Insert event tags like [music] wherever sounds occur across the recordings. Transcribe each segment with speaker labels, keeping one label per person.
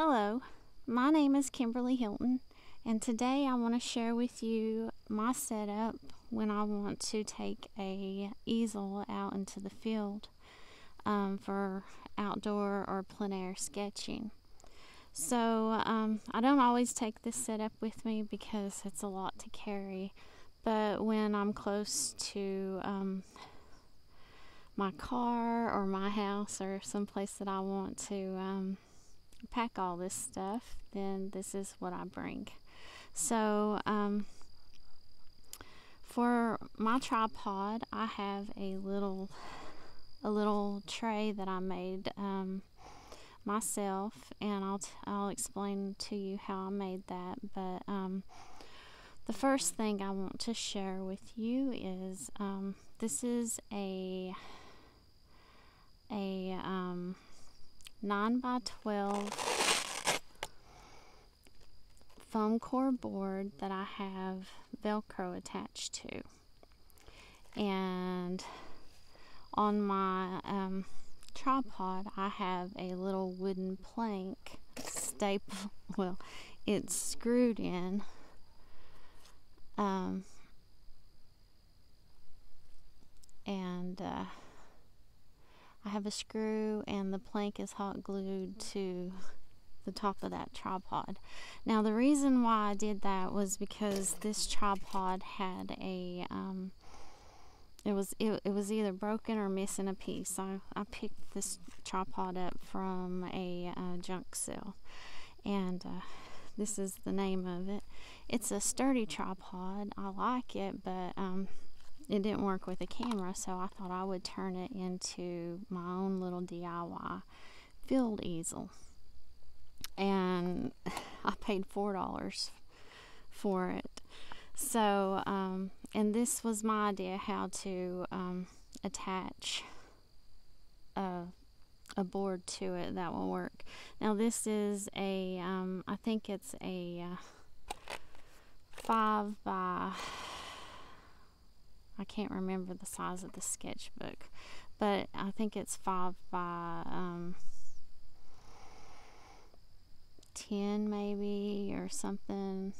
Speaker 1: Hello, my name is Kimberly Hylton, and today I want to share with you my setup when I want to take a easel out into the field um, for outdoor or plein air sketching. So um, I don't always take this setup with me because it's a lot to carry, but when I'm close to um, my car or my house or someplace that I want to um, pack all this stuff, then this is what I bring. So, um, for my tripod, I have a little a little tray that I made um, myself, and I'll t- I'll explain to you how I made that. But um, the first thing I want to share with you is um, this is a a um, 9 by 12 foam core board that I have Velcro attached to. And on my um, tripod, I have a little wooden plank staple. [laughs] Well, it's screwed in. Um, and uh, I have a screw and the plank is hot glued to the top of that tripod. Now the reason why I did that was because this tripod had a um, it was it, it was either broken or missing a piece. I, I picked this tripod up from a uh, junk sale and uh, this is the name of it. It's a sturdy tripod. I like it, but um, it didn't work with a camera, so I thought I would turn it into my own little DIY field easel. And [laughs] I paid four dollars for it. So, um, and this was my idea how to um, attach a, a board to it that will work. Now, this is a, um, I think it's a uh, five by I can't remember the size of the sketchbook, but I think it's five by um, ten maybe or something.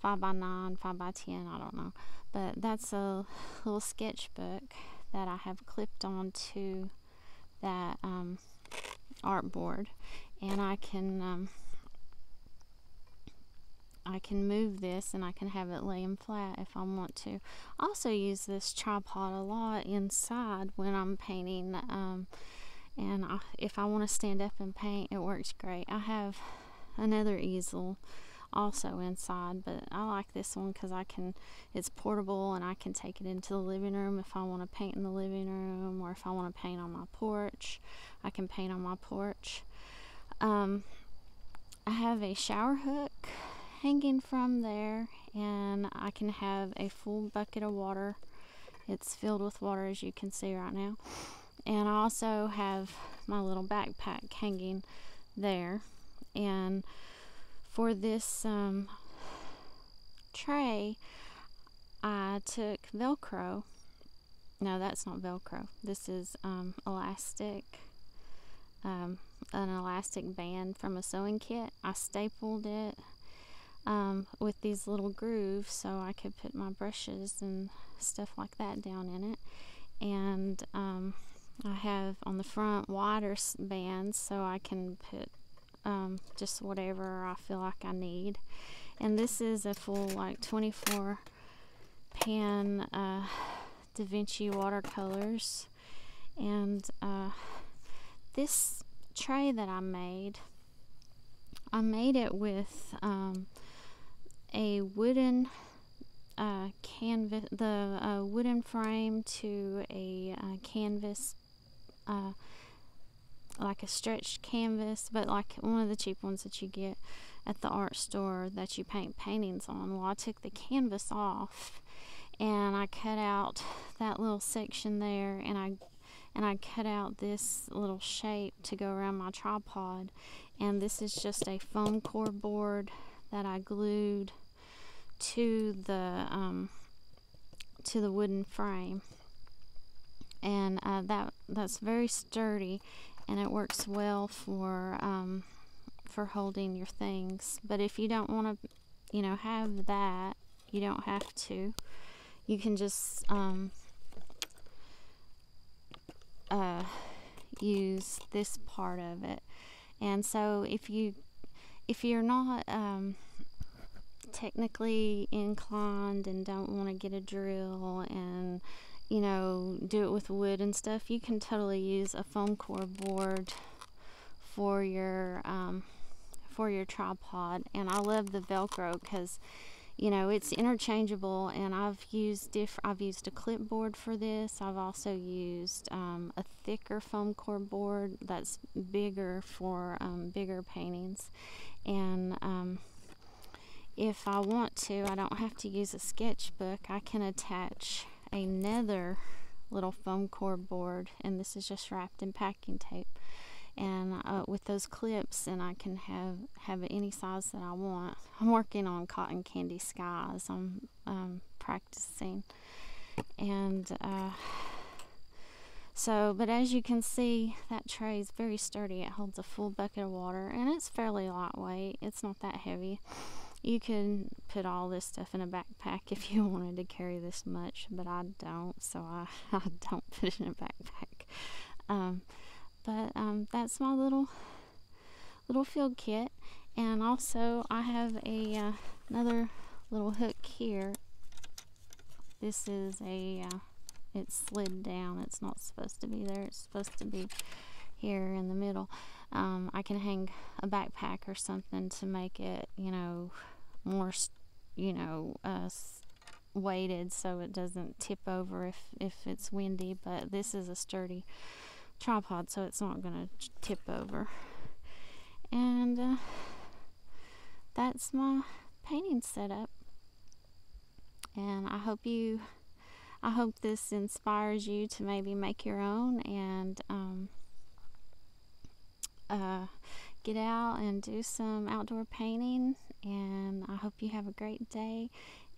Speaker 1: Five by nine, five by ten, I don't know. But that's a little sketchbook that I have clipped onto that um, artboard, and I can um, I can move this and I can have it laying flat if I want to. Also use this tripod a lot inside when I'm painting um, and I, if I want to stand up and paint it works great. I have another easel also inside but I like this one because I can it's portable and I can take it into the living room if I want to paint in the living room or if I want to paint on my porch I can paint on my porch um, I have a shower hook hanging from there and I can have a full bucket of water. It's filled with water as you can see right now. And I also have my little backpack hanging there. And for this um, tray, I took Velcro. No, that's not Velcro. This is um, elastic, um, an elastic band from a sewing kit. I stapled it um, with these little grooves so I could put my brushes and stuff like that down in it. And um, I have on the front wider bands so I can put um, just whatever I feel like I need. And this is a full like 24 pan uh, Da Vinci watercolors. And uh, this tray that I made, I made it with um, a wooden uh, canvas, the uh, wooden frame to a uh, canvas, uh, like a stretched canvas, but like one of the cheap ones that you get at the art store that you paint paintings on. Well, I took the canvas off and I cut out that little section there and I and I cut out this little shape to go around my tripod and this is just a foam core board that I glued to the um, to the wooden frame and uh, that that's very sturdy and it works well for um, for holding your things. But if you don't want to, you know, have that, you don't have to. You can just um, uh, use this part of it. And so if you if you're not um, technically inclined and don't want to get a drill and you know do it with wood and stuff, you can totally use a foam core board for your um, for your tripod. And I love the Velcro because you know it's interchangeable and I've used diff I've used a clipboard for this. I've also used um, a thicker foam core board that's bigger for um, bigger paintings. And um, if I want to I don't have to use a sketchbook. I can attach another little foam core board and this is just wrapped in packing tape and uh, with those clips and I can have have any size that I want. I'm working on cotton candy skies. I'm um, practicing. And uh, so but as you can see that tray is very sturdy. It holds a full bucket of water and it's fairly lightweight. It's not that heavy. You can put all this stuff in a backpack if you [laughs] wanted to carry this much but I don't so I, [laughs] I don't put it in a backpack. Um, but um, that's my little little field kit. And also I have a uh, another little hook here. This is a uh, it slid down. It's not supposed to be there. It's supposed to be here in the middle. Um, I can hang a backpack or something to make it you know more you know uh, weighted so it doesn't tip over if if it's windy but this is a sturdy tripod so it's not going to tip over. And uh, that's my painting setup. And I hope you, I hope this inspires you to maybe make your own and um, uh, get out and do some outdoor painting. And I hope you have a great day.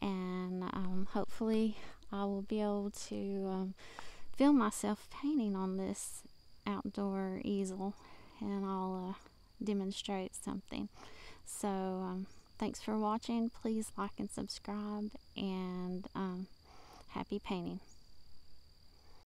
Speaker 1: And um, hopefully, I will be able to um, film myself painting on this outdoor easel and I'll uh, demonstrate something. So, um, thanks for watching. Please like and subscribe, and um, happy painting.